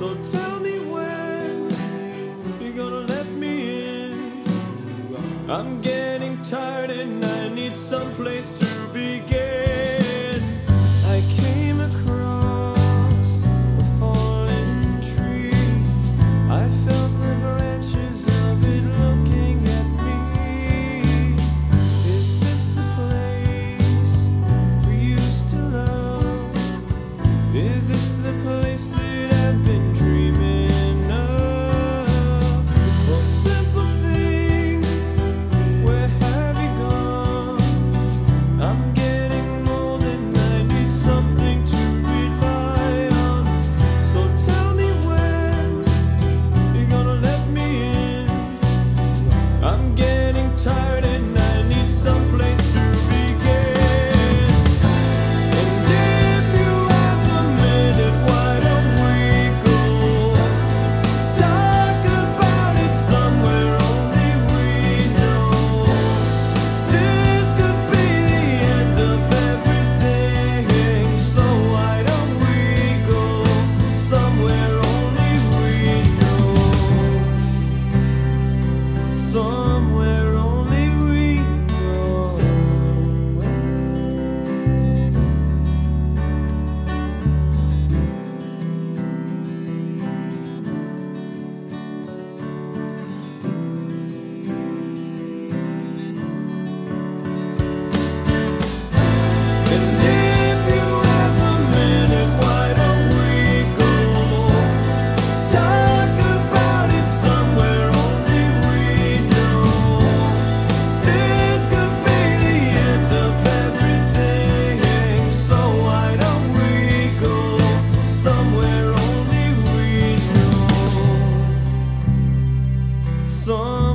So tell me when you're gonna let me in. I'm getting tired and I need some place to begin. I came across a fallen tree. I felt the branches of it looking at me. Is this the place we used to love? Is this the place? been somewhere song.